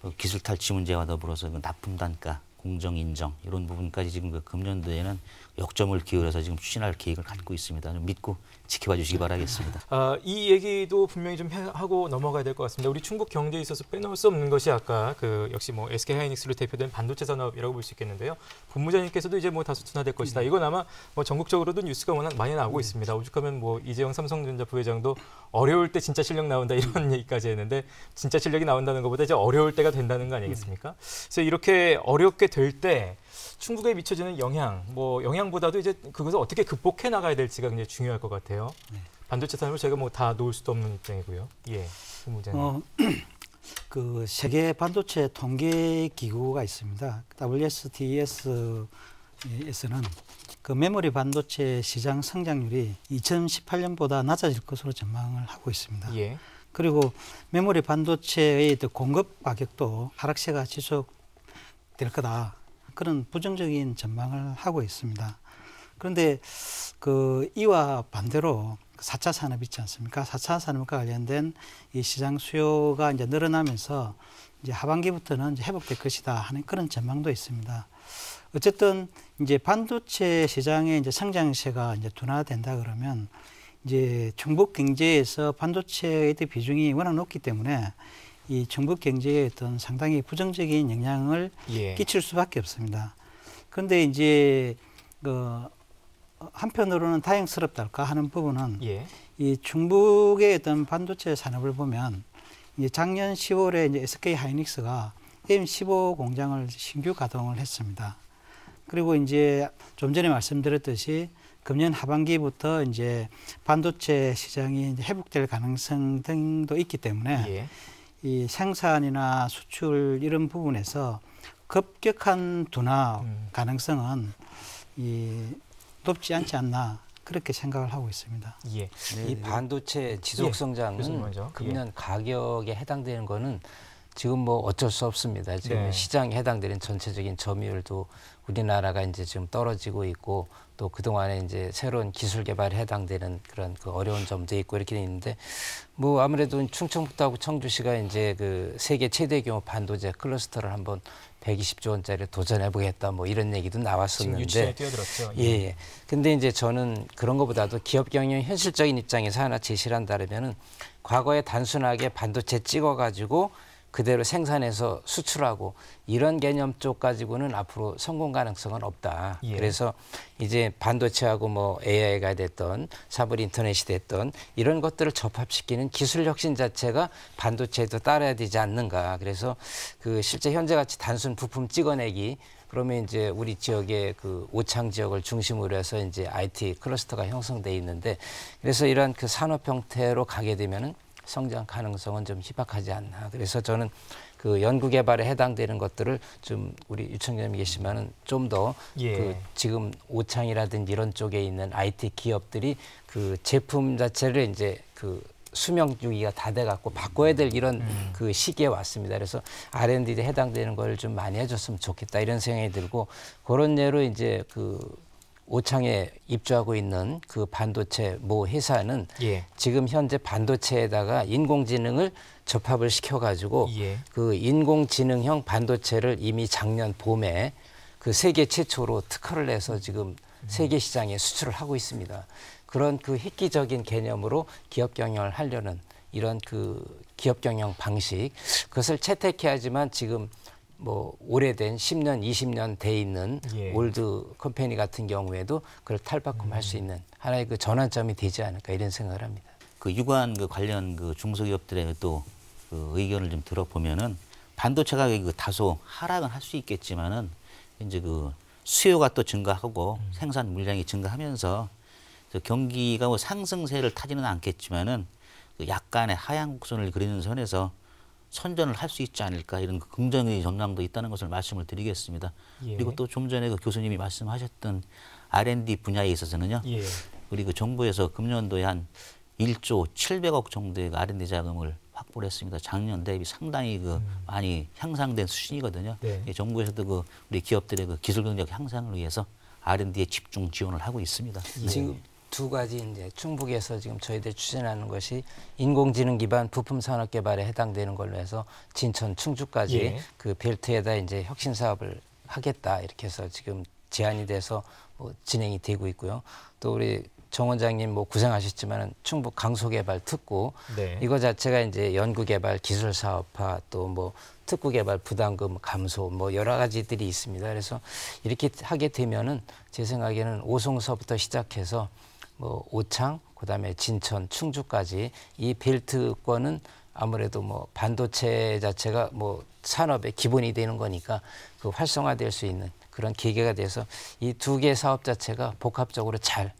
그 기술 탈취 문제와 더불어서 그 납품 단가 공정 인정 이런 부분까지 지금 그 금년도에는 역점을 기울여서 지금 추진할 계획을 갖고 있습니다. 좀 믿고 지켜봐 주시기 바라겠습니다. 아, 이 얘기도 분명히 좀 해- 하고 넘어가야 될 것 같습니다. 우리 충북 경제에 있어서 빼놓을 수 없는 것이 아까 그 역시 뭐 SK 하이닉스로 대표된 반도체 산업이라고 볼 수 있겠는데요. 본부장님께서도 이제 뭐 다소 둔화될 것이다. 이건 아마 뭐 전국적으로도 뉴스가 워낙 많이 나오고 있습니다. 오죽하면 뭐 이재용 삼성전자 부회장도 어려울 때 진짜 실력 나온다 이런 얘기까지 했는데 진짜 실력이 나온다는 것보다 이제 어려울 때가 된다는 거 아니겠습니까? 그래서 이렇게 어렵게 될 때 충북에 미쳐지는 영향, 뭐 영향보다도 이제 그것을 어떻게 극복해 나가야 될지가 굉장히 중요할 것 같아요. 반도체 산업을 저희가 뭐 다 놓을 수도 없는 입장이고요. 예, 본부장님. 어, 그 세계 반도체 통계 기구가 있습니다. WSTS에서는 그 메모리 반도체 시장 성장률이 2018년보다 낮아질 것으로 전망을 하고 있습니다. 예, 그리고 메모리 반도체의 또 공급 가격도 하락세가 지속될 거다. 그런 부정적인 전망을 하고 있습니다. 그런데 그 이와 반대로 4차 산업 있지 않습니까? 4차 산업과 관련된 이 시장 수요가 이제 늘어나면서 이제 하반기부터는 이제 회복될 것이다 하는 그런 전망도 있습니다. 어쨌든 이제 반도체 시장의 이제 성장세가 이제 둔화된다 그러면 이제 충북 경제에서 반도체의 비중이 워낙 높기 때문에 이 충북 경제에 어떤 상당히 부정적인 영향을 예, 끼칠 수밖에 없습니다. 그런데 이제 그 한편으로는 다행스럽달까 하는 부분은 예, 이 충북의 어떤 반도체 산업을 보면 이제 작년 10월에 이제 SK 하이닉스가 M15 공장을 신규 가동을 했습니다. 그리고 이제 좀 전에 말씀드렸듯이 금년 하반기부터 이제 반도체 시장이 이제 회복될 가능성 등도 있기 때문에 예, 이 생산이나 수출 이런 부분에서 급격한 둔화 음. 가능성은 이 높지 않지 않나 그렇게 생각을 하고 있습니다. 예. 이 반도체 지속 예, 성장은 먼저. 금년 가격에 해당되는 거는 지금 뭐 어쩔 수 없습니다. 지금 네. 시장에 해당되는 전체적인 점유율도 우리나라가 이제 지금 떨어지고 있고 또 그동안에 이제 새로운 기술 개발에 해당되는 그런 그 어려운 점도 있고 이렇게 돼 있는데 뭐 아무래도 충청북도하고 청주시가 이제 그 세계 최대 규모 반도체 클러스터를 한번 120조 원짜리 도전해 보겠다 뭐 이런 얘기도 나왔었는데 뛰어들었죠. 예, 예. 근데 이제 저는 그런 것보다도 기업 경영 현실적인 입장에서 하나 제시를 한다면은 과거에 단순하게 반도체 찍어 가지고 그대로 생산해서 수출하고 이런 개념 쪽 가지고는 앞으로 성공 가능성은 없다. 예. 그래서 이제 반도체하고 뭐 AI가 됐던 사물 인터넷이 됐던 이런 것들을 접합시키는 기술 혁신 자체가 반도체에도 따라야 되지 않는가. 그래서 그 실제 현재 같이 단순 부품 찍어내기 그러면 이제 우리 지역의 그 오창 지역을 중심으로 해서 이제 IT 클러스터가 형성돼 있는데 그래서 이러한 그 산업 형태로 가게 되면은 성장 가능성은 좀 희박하지 않나. 그래서 저는 그 연구 개발에 해당되는 것들을 좀 우리 유청장님 계시면은 좀 더그 예. 지금 오창이라든지 이런 쪽에 있는 IT 기업들이 그 제품 자체를 이제 그 수명 주기가 다 돼갖고 바꿔야 될 이런 그 시기에 왔습니다. 그래서 R&D에 해당되는 걸 좀 많이 해줬으면 좋겠다 이런 생각이 들고 그런 예로 이제 그 오창에 입주하고 있는 그 반도체 모 회사는 예. 지금 현재 반도체에다가 인공지능을 접합을 시켜가지고 예. 그 인공지능형 반도체를 이미 작년 봄에 그 세계 최초로 특허를 내서 지금 세계 시장에 수출을 하고 있습니다. 그런 그 획기적인 개념으로 기업 경영을 하려는 이런 그 기업 경영 방식 그것을 채택해야지만 지금 뭐 오래된 10년, 20년 돼 있는 예. old company 같은 경우에도 그걸 탈바꿈할 수 있는 하나의 그 전환점이 되지 않을까 이런 생각을 합니다. 그 유관 그 관련 그 중소기업들의 또 그 의견을 좀 들어보면은 반도체 가격이 그 다소 하락은 할 수 있겠지만은 이제 그 수요가 또 증가하고 생산 물량이 증가하면서 저 경기가 뭐 상승세를 타지는 않겠지만은 그 약간의 하향 곡선을 그리는 선에서 선전을 할 수 있지 않을까 이런 그 긍정의 전망도 있다는 것을 말씀을 드리겠습니다. 예. 그리고 또 좀 전에 그 교수님이 말씀하셨던 R&D 분야에 있어서는요. 예. 우리 그 정부에서 금년도에 한 1조 700억 정도의 그 R&D 자금을 확보를 했습니다. 작년 대비 상당히 그 많이 향상된 수준이거든요. 네. 이 정부에서도 그 우리 기업들의 그 기술 경력 향상을 위해서 R&D에 집중 지원을 하고 있습니다. 지금 두 가지 이제 충북에서 지금 저희들 추진하는 것이 인공지능 기반 부품 산업 개발에 해당되는 걸로 해서 진천 충주까지 예. 그 벨트에다 이제 혁신 사업을 하겠다 이렇게 해서 지금 제안이 돼서 뭐 진행이 되고 있고요. 또 우리 정 원장님 뭐 고생하셨지만은 충북 강소개발 특구 네. 이거 자체가 이제 연구개발 기술 사업화 또 뭐 특구 개발 부담금 감소 뭐 여러 가지들이 있습니다. 그래서 이렇게 하게 되면은 제 생각에는 오송서부터 시작해서 뭐 오창 그다음에 진천 충주까지 이 벨트권은 아무래도 뭐 반도체 자체가 뭐 산업의 기본이 되는 거니까 그 활성화될 수 있는 그런 계기가 돼서 이 두 개 사업 자체가 복합적으로 잘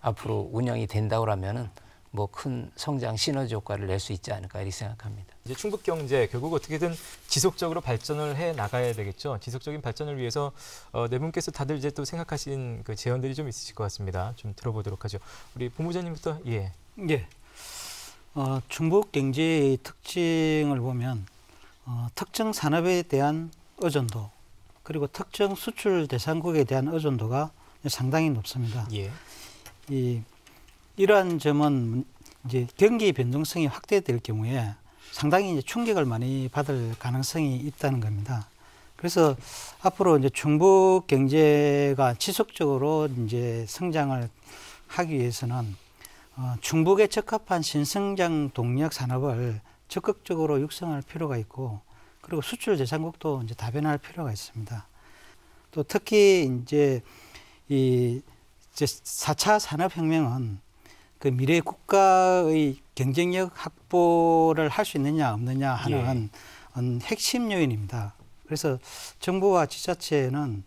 앞으로 운영이 된다고 하면은 뭐 큰 성장 시너지 효과를 낼 수 있지 않을까 이렇게 생각합니다. 이제 충북 경제 결국 어떻게든 지속적으로 발전을 해 나가야 되겠죠. 지속적인 발전을 위해서 어, 네 분께서 다들 이제 또 생각하신 그 제언들이 좀 있으실 것 같습니다. 좀 들어보도록 하죠. 우리 본부장님부터 예. 예. 어, 충북 경제의 특징을 보면 어, 특정 산업에 대한 의존도 그리고 특정 수출 대상국에 대한 의존도가 상당히 높습니다. 예. 이 이러한 점은 이제 경기 변동성이 확대될 경우에 상당히 이제 충격을 많이 받을 가능성이 있다는 겁니다. 그래서 앞으로 이제 충북 경제가 지속적으로 이제 성장을 하기 위해서는 어, 충북에 적합한 신성장 동력 산업을 적극적으로 육성할 필요가 있고 그리고 수출 대상국도 이제 다변할 필요가 있습니다. 또 특히 이제 이 이제 4차 산업혁명은 그 미래 국가의 경쟁력 확보를 할 수 있느냐 없느냐 하는 음, 핵심 요인입니다. 그래서 정부와 지자체는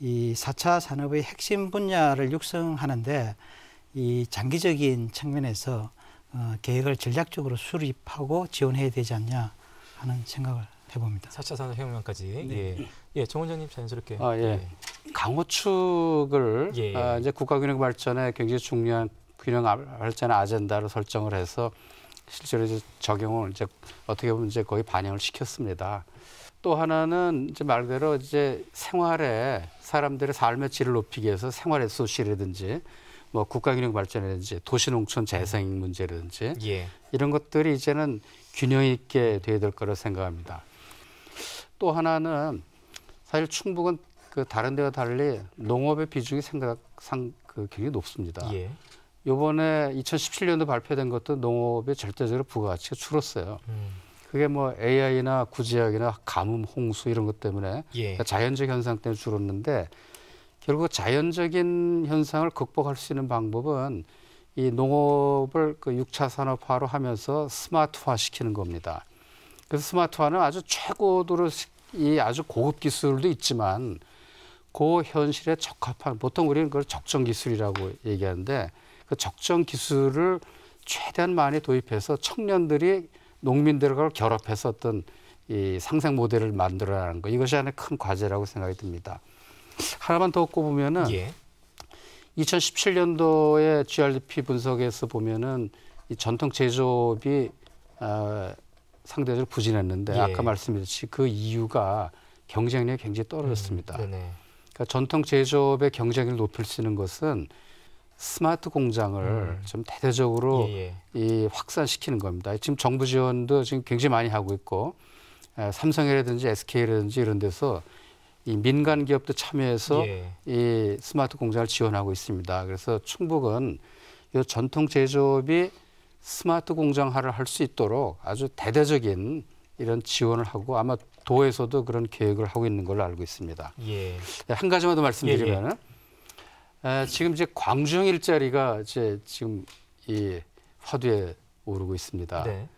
이 4차 산업의 핵심 분야를 육성하는데 이 장기적인 측면에서 어, 계획을 전략적으로 수립하고 지원해야 되지 않냐 하는 생각을 해봅니다. 4차 산업혁명까지. 네. 예. 예, 정 원장님 자연스럽게. 아, 예. 강호축을 예. 아, 이제 국가균형 발전에 굉장히 중요한 균형 발전 아젠다로 설정을 해서 실제로 이제 적용을 이제 어떻게 보면 이제 거의 반영을 시켰습니다. 또 하나는 이제 말 그대로 이제 생활에 사람들의 삶의 질을 높이기 위해서 생활의 소시라든지 뭐 국가균형 발전이라든지 도시농촌 재생 문제라든지 예. 이런 것들이 이제는 균형 있게 돼야 될 거라 생각합니다. 또 하나는 사실 충북은 그 다른 데와 달리 농업의 비중이 생각 상 그 굉장히 높습니다. 예. 요번에 2017년도 발표된 것도 농업의 절대적으로 부가가치가 줄었어요. 음. 그게 뭐 AI나 구제약이나 가뭄, 홍수 이런 것 때문에 예. 그러니까 자연적 현상 때문에 줄었는데 결국 자연적인 현상을 극복할 수 있는 방법은 이 농업을 그 6차 산업화로 하면서 스마트화 시키는 겁니다. 그래서 스마트화는 아주 최고도로 시- 이 아주 고급 기술도 있지만 그 현실에 적합한 보통 우리는 그걸 적정 기술이라고 얘기하는데 그 적정 기술을 최대한 많이 도입해서 청년들이 농민들과 결합해서 어떤 이 상생 모델을 만들어라는 거 이것이 하나의 큰 과제라고 생각이 듭니다. 하나만 더 꼽으면은 예. 2017년도에 GRDP 분석에서 보면은 이 전통 제조업이 어, 상대적으로 부진했는데 예. 아까 말씀드렸듯이 그 이유가 경쟁력이 굉장히 떨어졌습니다. 음. 그러니까 전통 제조업의 경쟁력을 높일 수 있는 것은 스마트 공장을 음. 좀 대대적으로 예, 예. 이 확산시키는 겁니다. 지금 정부 지원도 지금 굉장히 많이 하고 있고 에, 삼성이라든지 SK라든지 이런 데서 이 민간 기업도 참여해서 예. 이 스마트 공장을 지원하고 있습니다. 그래서 충북은 이 전통 제조업이 스마트 공장화를 할 수 있도록 아주 대대적인 이런 지원을 하고 아마 도에서도 그런 계획을 하고 있는 걸로 알고 있습니다. 예. 네, 한 가지만 더 말씀드리면은 에, 지금 이제 광주형 일자리가 이제 지금 이 화두에 오르고 있습니다. 네.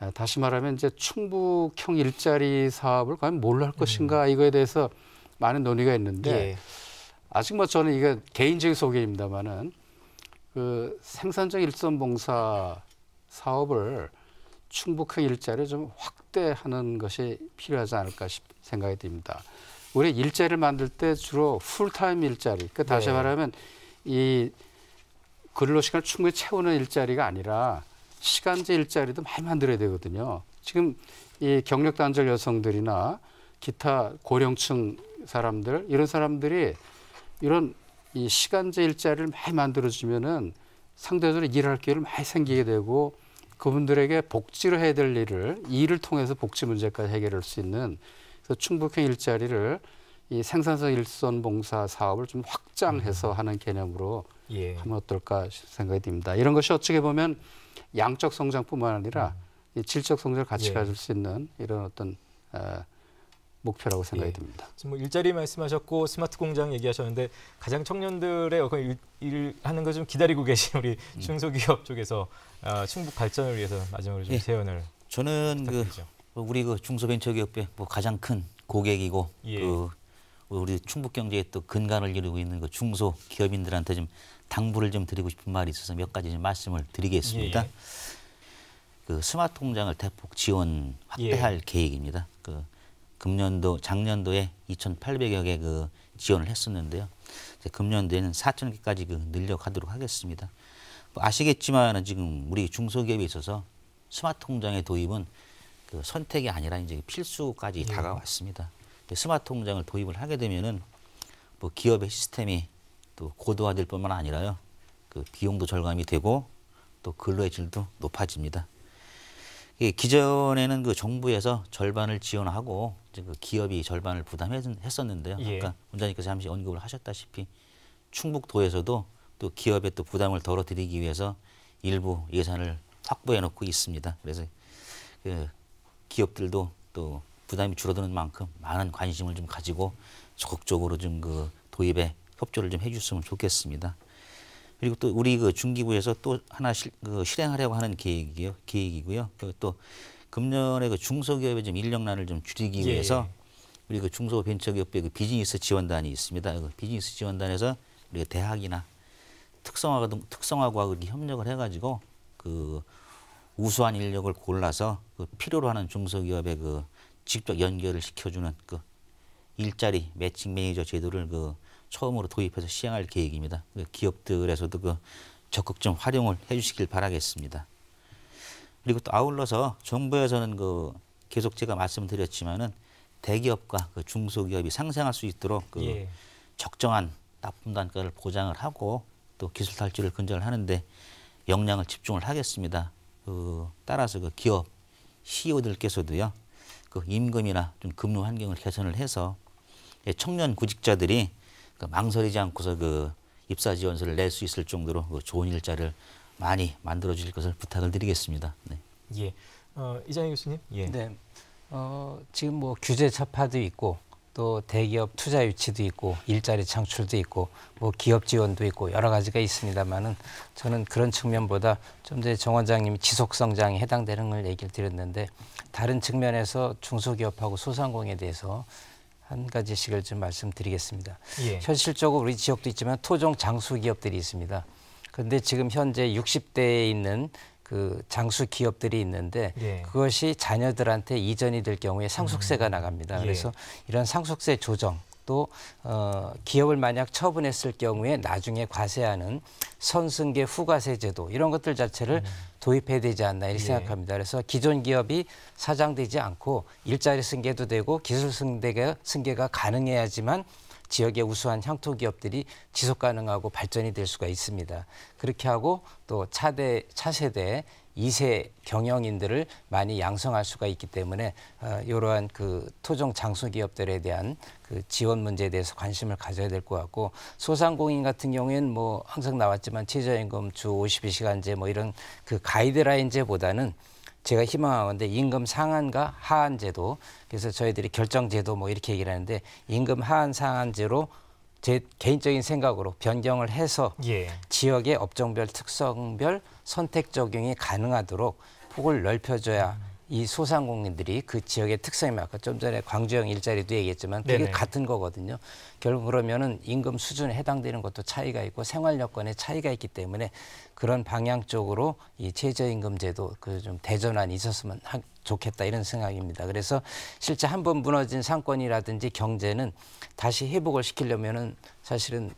에, 다시 말하면 이제 충북형 일자리 사업을 과연 뭘로 할 것인가 음. 이거에 대해서 많은 논의가 있는데 예. 아직 뭐 저는 이게 개인적인 소견입니다만은 그 생산적 일선 봉사 사업을 충북형 일자리를 좀 확대하는 것이 필요하지 않을까 싶 생각이 듭니다. 우리 일자리를 만들 때 주로 풀타임 일자리, 그 다시 네. 말하면 이 근로 시간을 충분히 채우는 일자리가 아니라 시간제 일자리도 많이 만들어야 되거든요. 지금 이 경력 단절 여성들이나 기타 고령층 사람들 이런 사람들이 이런 이 시간제 일자리를 많이 만들어 주면은 상대적으로 일할 기회를 많이 생기게 되고 그분들에게 복지를 해야 될 일을 이 일을 통해서 복지 문제까지 해결할 수 있는 그래서 충북형 일자리를 이 생산성 일선 봉사 사업을 좀 확장해서 하는 개념으로 예. 하면 어떨까 생각이 듭니다. 이런 것이 어떻게 보면 양적 성장뿐만 아니라 이 질적 성장을 같이 예. 가질 수 있는 이런 어떤 어, 목표라고 생각이 예. 듭니다. 지금 뭐 일자리 말씀하셨고 스마트 공장 얘기하셨는데 가장 청년들의 어떤 일, 일 하는 거 좀 기다리고 계신 우리 중소기업 쪽에서 어, 충북 발전을 위해서 마지막으로 좀 예. 제언을 저는 그 부탁드리죠. 우리 그 중소벤처기업의 뭐 가장 큰 고객이고 예. 그 우리 충북 경제에 또 근간을 이루고 있는 그 중소 기업인들한테 좀 당부를 좀 드리고 싶은 말이 있어서 몇 가지 좀 말씀을 드리겠습니다. 예, 예. 그 스마트 공장을 대폭 지원 확대할 예. 계획입니다. 그 금년도 작년도에 2,800여 개 그 지원을 했었는데요. 금년도에는 4천 개까지 그 늘려가도록 하겠습니다. 뭐 아시겠지만 지금 우리 중소기업에 있어서 스마트 공장의 도입은 그 선택이 아니라 이제 필수까지 예. 다가왔습니다. 스마트 공장을 도입을 하게 되면은 뭐 기업의 시스템이 또 고도화될 뿐만 아니라요. 그 비용도 절감이 되고 또 근로의 질도 높아집니다. 이 기존에는 그 정부에서 절반을 지원하고 이제 그 기업이 절반을 부담했었는데요. 예. 아까 원장님께서 잠시 언급을 하셨다시피 충북도에서도 또 기업에 또 부담을 덜어드리기 위해서 일부 예산을 확보해 놓고 있습니다. 그래서 그 기업들도 또 부담이 줄어드는 만큼 많은 관심을 좀 가지고 적극적으로 좀 그 도입에 협조를 좀 해줬으면 좋겠습니다. 그리고 또 우리 그 중기부에서 또 하나 실, 그 실행하려고 하는 계획이요 계획이고요. 그또 금년에 그 중소기업의 좀 인력난을 좀 줄이기 예. 위해서 우리 그 중소벤처기업의 그 비즈니스 지원단이 있습니다. 그 비즈니스 지원단에서 우리가 대학이나 특성화 등 특성화과 협력을 해가지고 그 우수한 인력을 골라서 그 필요로 하는 중소기업에 그 직접 연결을 시켜주는 그 일자리 매칭 매니저 제도를 그 처음으로 도입해서 시행할 계획입니다. 그 기업들에서도 그 적극 좀 활용을 해주시길 바라겠습니다. 그리고 또 아울러서 정부에서는 그 계속 제가 말씀드렸지만은 대기업과 그 중소기업이 상생할 수 있도록 그 예. 적정한 납품 단가를 보장을 하고 또 기술 탈취를 근절을 하는데 역량을 집중을 하겠습니다. 그 따라서 그 기업 CEO들께서도요. 그 임금이나 좀 근무 환경을 개선을 해서 예, 청년 구직자들이 그 망설이지 않고서 그 입사 지원서를 낼 수 있을 정도로 그 좋은 일자리를 많이 만들어 주실 것을 부탁을 드리겠습니다. 네. 예. 어, 이장희 교수님. 예. 네. 어, 지금 뭐 규제 차파도 있고 또 대기업 투자 유치도 있고 일자리 창출도 있고 뭐 기업 지원도 있고 여러 가지가 있습니다만은 저는 그런 측면보다 좀 전에 정 원장님이 지속 성장에 해당되는 걸 얘기를 드렸는데 다른 측면에서 중소기업하고 소상공에 대해서 한 가지씩을 좀 말씀드리겠습니다. 예. 현실적으로 우리 지역도 있지만 토종 장수 기업들이 있습니다. 그런데 지금 현재 60대에 있는 그 장수 기업들이 있는데 예. 그것이 자녀들한테 이전이 될 경우에 상속세가 나갑니다. 예. 그래서 이런 상속세 조정 또 어, 기업을 만약 처분했을 경우에 나중에 과세하는 선승계 후과세 제도 이런 것들 자체를 도입해야 되지 않나 이렇게 예. 생각합니다. 그래서 기존 기업이 사장되지 않고 일자리 승계도 되고 기술 승계가 승계가 가능해야지만 지역의 우수한 향토 기업들이 지속 가능하고 발전이 될 수가 있습니다. 그렇게 하고 또 차대 차세대 이세 경영인들을 많이 양성할 수가 있기 때문에 어, 이러한 그 토종 장수 기업들에 대한 그 지원 문제에 대해서 관심을 가져야 될 것 같고 소상공인 같은 경우에는 뭐 항상 나왔지만 최저임금 주 52시간제 뭐 이런 그 가이드라인제보다는 제가 희망하건데 임금 상한과 하한 제도 그래서 저희들이 결정 제도 뭐 이렇게 얘기를 하는데 임금 하한 상한제로 제 개인적인 생각으로 변경을 해서 예. 지역의 업종별 특성별 선택 적용이 가능하도록 폭을 넓혀줘야 이 소상공인들이 그 지역의 특성에 맞고 좀 전에 광주형 일자리도 얘기했지만 그게 네네. 같은 거거든요. 결국 그러면은 임금 수준에 해당되는 것도 차이가 있고 생활 여건에 차이가 있기 때문에 그런 방향 쪽으로 이 최저임금 제도 그 좀 대전환이 있었으면 하, 좋겠다 이런 생각입니다. 그래서 실제 한 번 무너진 상권이라든지 경제는 다시 회복을 시키려면은 사실은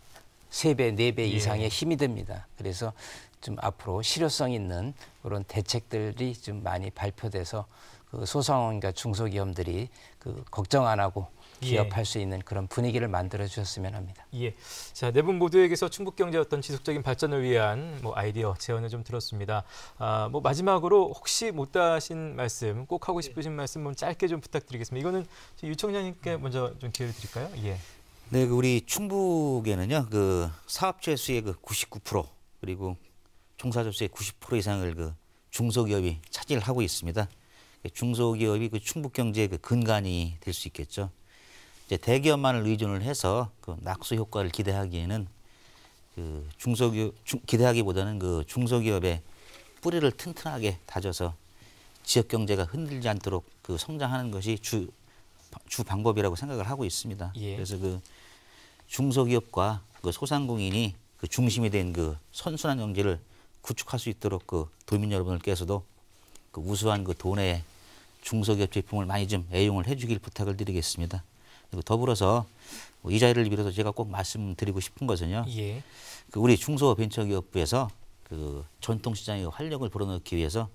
세 배, 네배 예. 이상의 힘이 됩니다. 그래서 좀 앞으로 실효성 있는 그런 대책들이 좀 많이 발표돼서 그 소상공인과 중소기업들이 그 걱정 안 하고 예. 기업할 수 있는 그런 분위기를 만들어 주셨으면 합니다. 예. 자, 네 분 모두에게서 충북 경제 어떤 지속적인 발전을 위한 뭐 아이디어 제언을 좀 들었습니다. 아, 뭐 마지막으로 혹시 못다 하신 말씀, 꼭 하고 싶으신 말씀 좀 짧게 좀 부탁드리겠습니다. 이거는 유 청장님께 먼저 좀 기회를 드릴까요? 예. 네, 그 우리 충북에는요, 그 사업체 수의 그 99% 그리고 종사자 수의 90% 이상을 그 중소기업이 차지를 하고 있습니다. 중소기업이 그 충북 경제의 그 근간이 될 수 있겠죠. 이제 대기업만을 의존을 해서 그 낙수 효과를 기대하기에는 그 중소기업 중- 기대하기보다는 그 중소기업의 뿌리를 튼튼하게 다져서 지역 경제가 흔들리지 않도록 그 성장하는 것이 주, 주 방법이라고 생각을 하고 있습니다. 예. 그래서 그 중소기업과 그 소상공인이 그 중심이 된 그 선순환 경제를 구축할 수 있도록 그 도민 여러분들께서도 그 우수한 그 돈의 중소기업 제품을 많이 좀 애용을 해주길 부탁을 드리겠습니다. 그리고 더불어서 뭐이 자리를 빌어서 제가 꼭 말씀드리고 싶은 것은요. 예. 그 우리 중소벤처기업부에서 그 전통시장의 활력을 불어넣기 위해서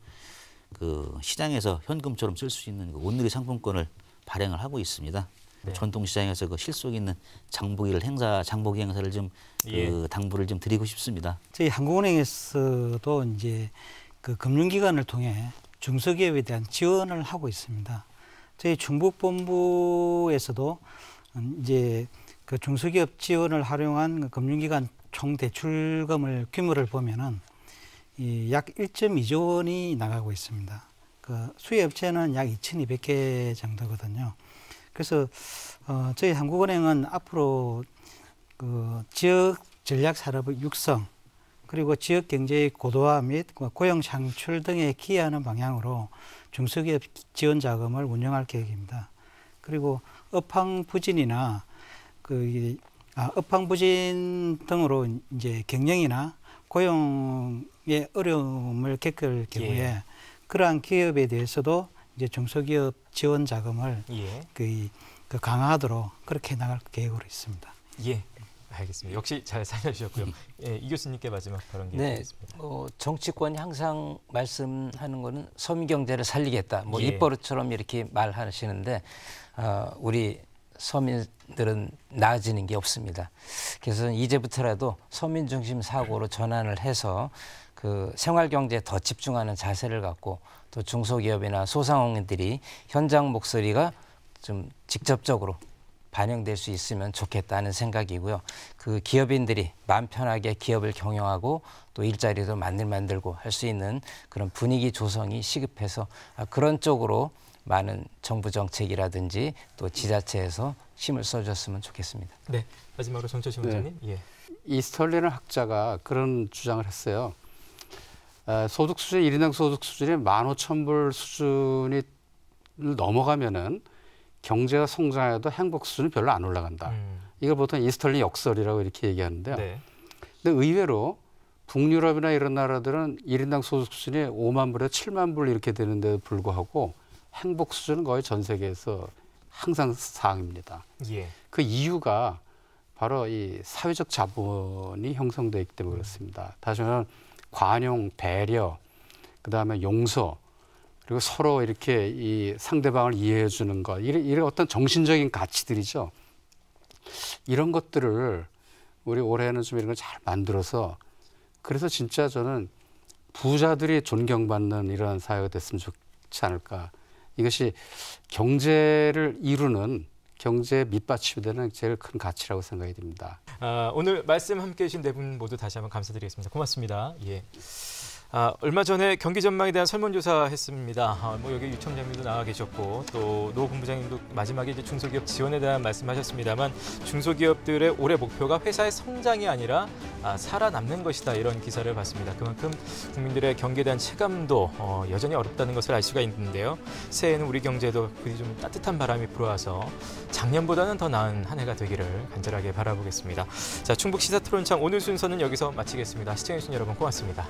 그 시장에서 현금처럼 쓸 수 있는 그 온누리 상품권을 발행을 하고 있습니다. 네. 전통시장에서 그 실속 있는 장보기를 행사, 장보기 행사를 좀그 예. 당부를 좀 드리고 싶습니다. 저희 한국은행에서도 이제 그 금융기관을 통해 중소기업에 대한 지원을 하고 있습니다. 저희 충북본부에서도 음, 이제 그 중소기업 지원을 활용한 그 금융기관 총 대출금을 규모를 보면은 이약 1.2조 원이 나가고 있습니다. 그 수혜업체는 약 2,200개 정도거든요. 그래서 어, 저희 한국은행은 앞으로 그 지역 전략 산업의 육성 그리고 지역 경제의 고도화 및 고용 창출 등에 기여하는 방향으로 중소기업 지원 자금을 운영할 계획입니다. 그리고 업황 부진이나 그 이- 아, 업황 부진 등으로 이제 경영이나 고용의 어려움을 겪을 경우에 예. 그러한 기업에 대해서도 이제 중소기업 지원 자금을 예. 그, 그 강화하도록 그렇게 나갈 계획으로 있습니다. 예. 알겠습니다. 역시 잘 살려주셨고요. 예, 이 교수님께 마지막 발언 기회 네. 어, 정치권이 항상 말씀하는 거는 서민 경제를 살리겠다. 뭐 예. 입버릇처럼 이렇게 말하시는데 어, 우리 서민들은 나아지는 게 없습니다. 그래서 이제부터라도 서민 중심 사고로 전환을 해서 그 생활 경제에 더 집중하는 자세를 갖고 또 중소기업이나 소상공인들이 현장 목소리가 좀 직접적으로 반영될 수 있으면 좋겠다는 생각이고요. 그 기업인들이 마음 편하게 기업을 경영하고 또 일자리도 만들 만들고 할 수 있는 그런 분위기 조성이 시급해서 아, 그런 쪽으로 많은 정부 정책이라든지 또 지자체에서 힘을 써줬으면 좋겠습니다. 네. 마지막으로 정철신 네. 원장님. 예. 이스털리는 학자가 그런 주장을 했어요. 에, 소득 수준, 1인당 소득 수준이 15,000불 수준이 넘어가면은 경제가 성장해도 행복 수준이 별로 안 올라간다. 음, 이걸 보통 이스털린 역설이라고 이렇게 얘기하는데요. 네. 근데 의외로 북유럽이나 이런 나라들은 일인당 소득 수준이 5만 불에서 7만 불 이렇게 되는데도 불구하고 행복 수준은 거의 전 세계에서 항상 상입니다. 예. 그 이유가 바로 이 사회적 자본이 형성되어 있기 때문에 그렇습니다. 다시 말하면 관용, 배려, 그 다음에 용서, 그리고 서로 이렇게 이 상대방을 이해해 주는 것, 이런, 이런 어떤 정신적인 가치들이죠. 이런 것들을 우리 올해는 좀 이런 걸 잘 만들어서 그래서 진짜 저는 부자들이 존경받는 이런 사회가 됐으면 좋지 않을까. 이것이 경제를 이루는 경제 밑받침이 되는 제일 큰 가치라고 생각이 듭니다. 아, 오늘 말씀 함께 해 주신 네 분 모두 다시 한번 감사드리겠습니다. 고맙습니다. 예. 아, 얼마 전에 경기 전망에 대한 설문조사 했습니다. 아, 뭐 여기 유청장님도 나와 계셨고 또 노 본부장님도 마지막에 이제 중소기업 지원에 대한 말씀하셨습니다만 중소기업들의 올해 목표가 회사의 성장이 아니라 아, 살아남는 것이다 이런 기사를 봤습니다. 그만큼 국민들의 경기에 대한 체감도 어, 여전히 어렵다는 것을 알 수가 있는데요. 새해에는 우리 경제도 부디 좀 따뜻한 바람이 불어와서 작년보다는 더 나은 한 해가 되기를 간절하게 바라보겠습니다. 자, 충북 시사 토론창 오늘 순서는 여기서 마치겠습니다. 시청해주신 여러분 고맙습니다.